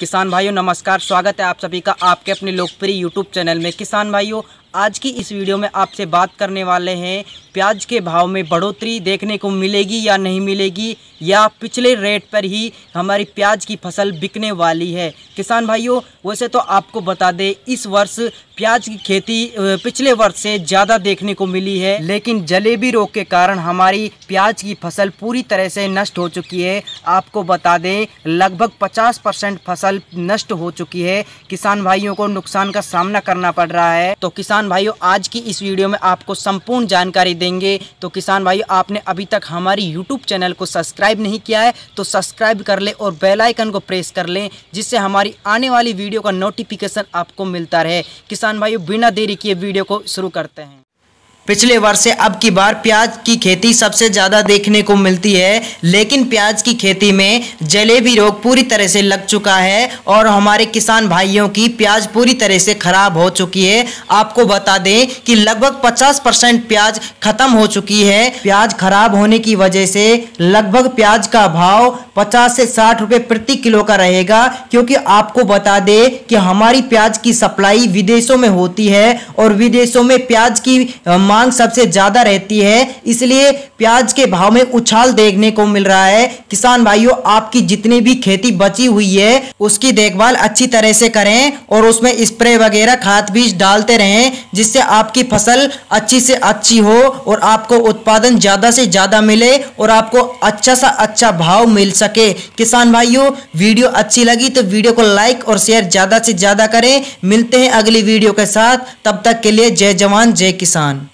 किसान भाइयों, नमस्कार, स्वागत है आप सभी का आपके अपने लोकप्रिय यूट्यूब चैनल में। किसान भाइयों, आज की इस वीडियो में आपसे बात करने वाले हैं, प्याज के भाव में बढ़ोतरी देखने को मिलेगी या नहीं मिलेगी, या पिछले रेट पर ही हमारी प्याज की फ़सल बिकने वाली है। किसान भाइयों, वैसे तो आपको बता दें, इस वर्ष प्याज की खेती पिछले वर्ष से ज़्यादा देखने को मिली है, लेकिन जलेबी रोग के कारण हमारी प्याज की फ़सल पूरी तरह से नष्ट हो चुकी है। आपको बता दें, लगभग 50 परसेंट फ़सल नष्ट हो चुकी है। किसान भाइयों को नुकसान का सामना करना पड़ रहा है। तो किसान भाइयों, आज की इस वीडियो में आपको संपूर्ण जानकारी देंगे। तो किसान भाइयों, आपने अभी तक हमारी यूट्यूब चैनल को सब्सक्राइब नहीं किया है तो सब्सक्राइब कर ले और बेलाइकन को प्रेस कर लें, जिससे हमारी आने वाली वीडियो का नोटिफिकेशन आपको मिलता रहे। किसान भाइयों, बिना देरी किए वीडियो को शुरू करते हैं। पिछले वर्ष से अब की बार प्याज की खेती सबसे ज़्यादा देखने को मिलती है, लेकिन प्याज की खेती में जलेबी रोग पूरी तरह से लग चुका है और हमारे किसान भाइयों की प्याज पूरी तरह से खराब हो चुकी है। आपको बता दें कि लगभग 50 परसेंट प्याज खत्म हो चुकी है। प्याज खराब होने की वजह से लगभग प्याज का भाव 50 से 60 रुपए प्रति किलो का रहेगा, क्योंकि आपको बता दें कि हमारी प्याज की सप्लाई विदेशों में होती है और विदेशों में प्याज की मांग सबसे ज़्यादा रहती है, इसलिए प्याज के भाव में उछाल देखने को मिल रहा है। किसान भाइयों, आपकी जितनी भी खेती बची हुई है, उसकी देखभाल अच्छी तरह से करें और उसमें स्प्रे वगैरह खाद बीज डालते रहें, जिससे आपकी फ़सल अच्छी से अच्छी हो और आपको उत्पादन ज़्यादा से ज़्यादा मिले और आपको अच्छा सा अच्छा भाव मिल सके। किसान भाइयों, वीडियो अच्छी लगी तो वीडियो को लाइक और शेयर ज़्यादा से ज़्यादा करें। मिलते हैं अगली वीडियो के साथ। तब तक के लिए जय जवान, जय किसान।